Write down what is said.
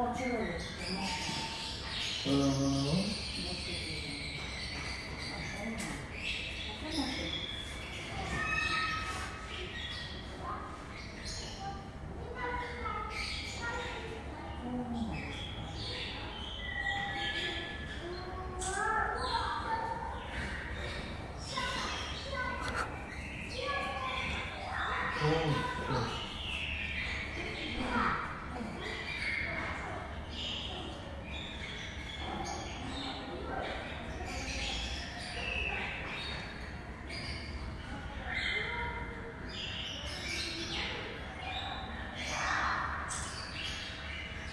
Uh-huh. Oh, gosh.